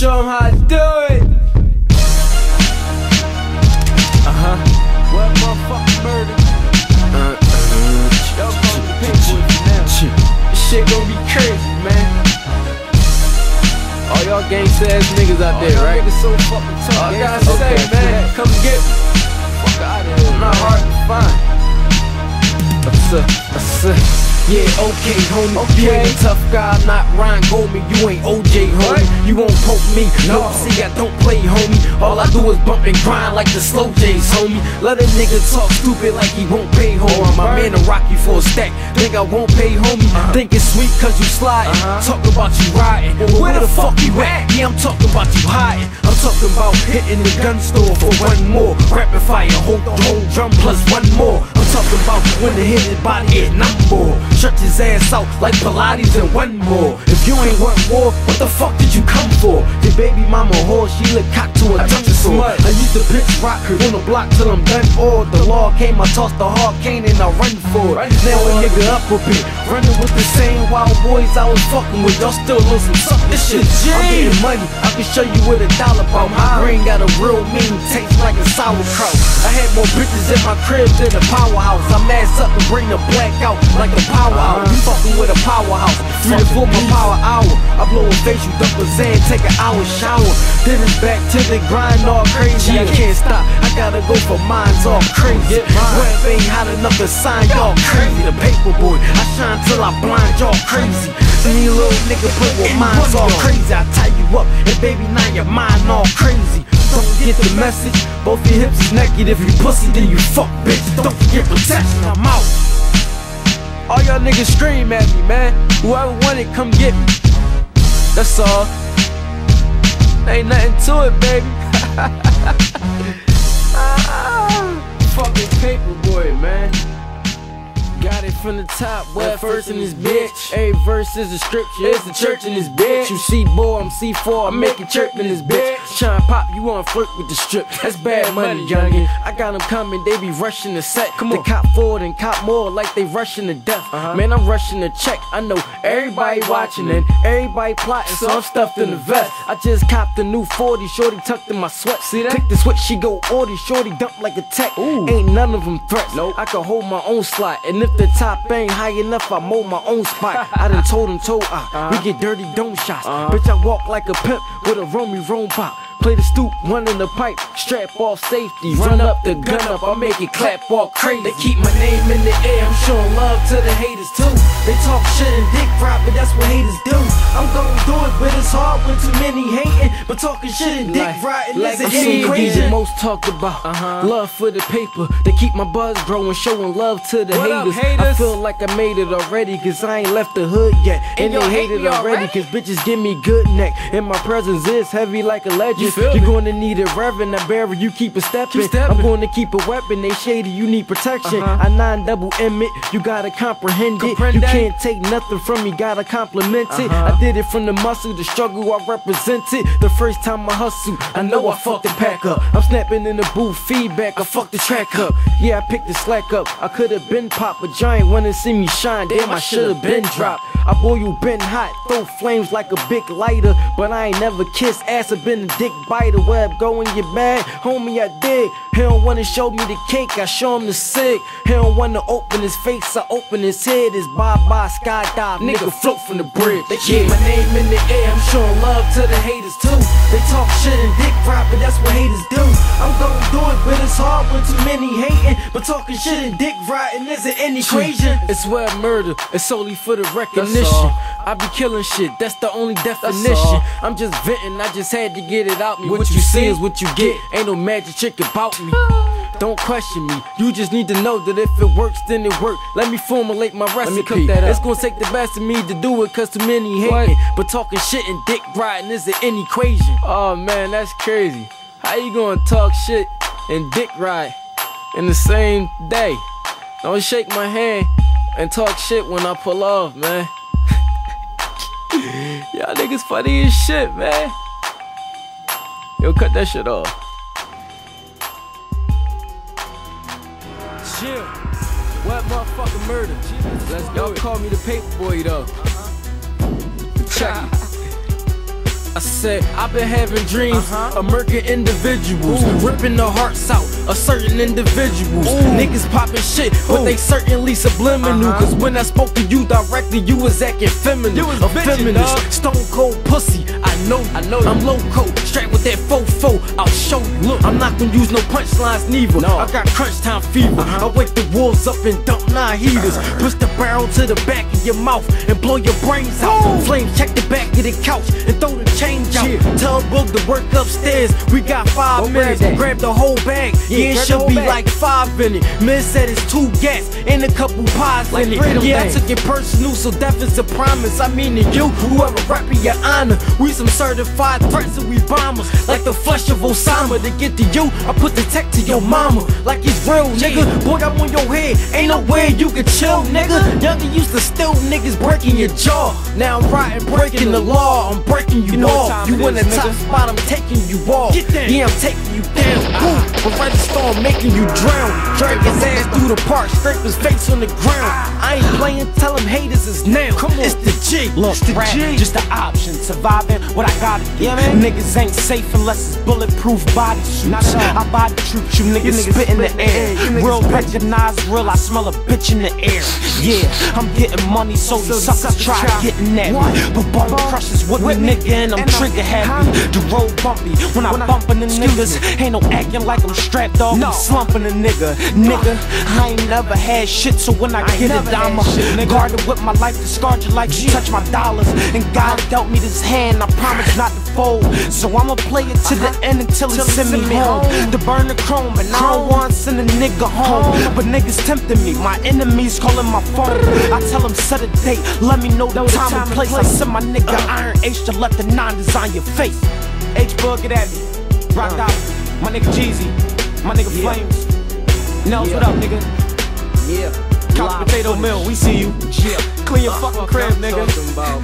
show them how to do it. Uh huh. What motherfucking murder? Uh, uh, Y'all call the pink now. This shit gonna be crazy, man. All y'all gangsta ass niggas out there, right? niggas so fucking tough. All I gotta say, Okay, man, yeah. come get me. Fuck out of here. Not hard to find. What's up? What's up? Yeah, okay, homie. You ain't a tough guy, I'm not Ron Goldman. You ain't OJ, homie. You won't poke me. No, see, I don't play, homie. All I do is bump and grind like the slow J's, homie. Let a nigga talk stupid like he won't pay, homie. Oh, My man to rock you for a stack. Think I won't pay, homie. Uh-huh. Think it's sweet cause you sliding. Uh-huh. Talk about you riding. Where the fuck you at? Yeah, I'm talking about you hiding. I'm talking about hitting the gun store for one more. Rapid fire, hold the whole drum plus one more. I'm talking about when the hit body at number. Shut his ass out like Pilates and one more. If you ain't want war, what the fuck did you come for? Your baby mama whore, she look cock to a dinosaur. I used to pitch rock her on the block till I'm done or the law came, I tossed the hard cane and I run for it. Now a nigga up a bit, running with the same wild boys I was fucking with. Y'all still listen, suck this shit. I'm getting money, I can show you what a dollar about. My brain got a real mean taste like a sauerkraut. I had more bitches in my crib than a powerhouse. I'm ass up and bring the black out like a power out. You fucking with a powerhouse, three to four per power hour. I blow a face, you dump a Zan, take an hour shower. Then it's back to the grind all crazy. I can't stop, I gotta go for mines all crazy. Webb ain't hot enough to sign y'all crazy. The paper boy, I shine till I blind y'all crazy. Any little nigga put with mine's all crazy. I tie you up, and baby, now your mind all crazy. Get the message. Both your hips is naked. If you pussy, then you fuck, bitch. Don't forget protection. I'm out. All y'all niggas scream at me, man. Whoever want it, come get me. That's all. Ain't nothing to it, baby. ah, fucking paper boy, man. Got it from the top, well first in this bitch. Every verse is a scripture, it's the church in this bitch. You see, boy, I'm C4, I'm making chirp in this bitch. Pop, you wanna flirt with the strip. That's bad money, youngin. I got them coming, they be rushing the set. Come on. They cop forward and cop more like they rushing to death. Man, I'm rushing the check. I know everybody watching and everybody plotting, so I'm stuffed in the vest. I just copped a new 40, shorty tucked in my sweat. See that? Pick the switch, she go ordy, shorty dump like a tech. Ooh. Ain't none of them threats. Nope. I can hold my own slot, and if the top ain't high enough, I mold my own spot. I done told them, told ah, we get dirty dome shots. Bitch, I walk like a pimp with a Romy Rome pop. Play the stoop, one in the pipe, strap off safety, run up the gun up, I make it clap all crazy. They keep my name in the air, I'm showing love to the haters too. They talk shit and dick rap, but that's what haters do. I'm gonna do it, but it's hard when too many hating. But talking shit and dick riding like isn't any crazy. Most talked about uh-huh. love for the paper. They keep my buzz growing, showing love to the What up, haters. I haters? feel like I made it already, cause I ain't left the hood yet. And, And they hate it already, already? cause bitches give me good neck. And my presence is heavy like a legend. You feel You're gonna need a reverend, a barrel, you keep a stepping. Keep stepping. I'm gonna keep a weapon, they shady, you need protection. Uh-huh. I nine double M it, you gotta comprehend it. Comprende. You can't take nothing from me, gotta compliment it. Uh-huh. I did it from the muscle, the struggle, I represent it. The first time I hustle, I know I fucked the pack up. I'm snapping in the booth, feedback, I fucked the track up. Yeah, I picked the slack up. I could've been pop, but giant wanna see me shine. Damn, I should've been dropped. I boy, you been hot, throw flames like a big lighter. But I ain't never kissed ass or been a dick biter. Webb going you mad, homie, I dig. He don't wanna show me the cake, I show him the sick. He don't wanna open his face, I open his head. It's bye bye skydive, nigga float from the bridge. They keep my name in the air, I'm showing love to the haters too. They talk shit and dick rap, but that's what haters do. I'm gonna do it, but it's hard when too many hating. But talking shit and dick riding isn't an equation. It's Webb Murda, it's solely for the recognition. I be killing shit, that's the only definition. I'm just venting, I just had to get it out me. What, you see is what you get, ain't no magic trick about me. Don't question me, you just need to know that if it works, then it works. Let me formulate my recipe. me cook that up. It's gonna take the best of me to do it, cause too many hating. But talking shit and dick riding isn't an equation. Oh man, that's crazy. How you gonna talk shit and dick ride in the same day? Don't shake my hand and talk shit when I pull off, man. Y'all niggas funny as shit, man. Yo, cut that shit off. Chill. What motherfucking murder? Let's go. Y'all call me the paper boy though. Check it. I said, I've been having dreams Uh-huh. individuals, ripping the hearts out of certain individuals. Niggas popping shit, but they certainly subliminal. Uh-huh. Cause when I spoke to you directly, you was acting feminine. You was a bitchin', feminist, stone cold pussy. I know, I know I'm loco, strapped with that fofo. I'll show you. Look, I'm not gonna use no punchlines neither. No. I got crunch time fever. Uh-huh. I wake the wolves up and dump nine heaters. Push the barrel to the back of your mouth and blow your brains out. Boom. Flames check the back of the couch and throw the change out. Yeah. Tell Boog to work upstairs. We got five grab minutes. that. Grab the whole bag. Yeah, Yeah, it should be bag. like five in it. Miz said it's two gas and a couple pies Like in it. Yeah, I took it personal, so death is a promise. I mean to you, whoever rapping your honor. We some certified threats and we bombers. Like the flesh of Osama. To get to you, I put the tech to your mama. Like it's real, nigga. Boy, I'm on your head. Ain't no way you can chill, nigga. Younger used to steal niggas breaking your jaw. Now I'm riding, breaking the law. I'm breaking you, You know off. You in the top nigga. spot, I'm taking you off. Get down. Yeah, I'm taking you down. Ah. Boom. I'm ready to start making you drown. Drag his ass through the park, scrape his face on the ground. Ah. I ain't playing, tell him haters is now. Come on, it's the G. Look, it's the rap, G. just an option. Surviving what I Yeah, man. Niggas ain't safe unless it's bulletproof body suits. Not at all. I body troop you niggas, You niggas spit in the the air. air. You niggas Real spit. recognize real, I smell a bitch in the air. Yeah, I'm getting money, so So you the suckers try getting at me. But crushes with me, nigga, and I'm trigger happy. The road bumpy when I When I- bumpin' the niggas. Ain't no acting like I'm strapped, dog. No. I'm slumping a nigga. Nigga, I ain't never had shit, so when I, I get it, I'ma shit, nigga. guarded with my life, discard you like you touch my dollars. And God dealt me this hand, I promise not to fold. So I'ma play it to the uh-huh. end until he send me home. To burn the chrome, and I don't want to send a nigga home. But niggas tempting me, my enemies calling my phone. I tell them set a date, let me know the time, and place. I send my nigga uh-huh. Iron H to let the nine design your face. H Bug, get at me. Rock Uh. out, my nigga Jeezy, my nigga Yeah. Flamez. Nels, Yeah. what up, nigga? yeah. Couch Potato. Mill, we see you. Yeah. Clean your the fucking fuck crib, nigga. about.